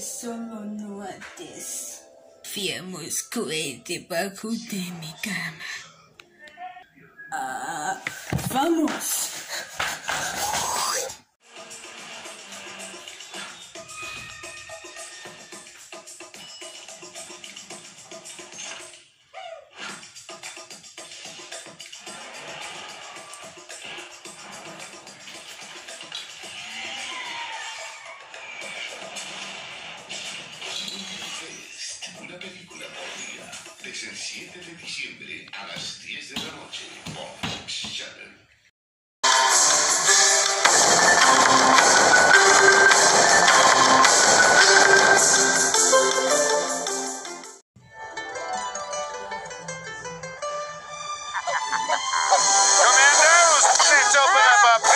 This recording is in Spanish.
solo nudes. Fiamos cohete bajo de mi cama. Ah, vamos. El 7 de diciembre a las 10 de la noche por Fox Channel. Commandos, let's open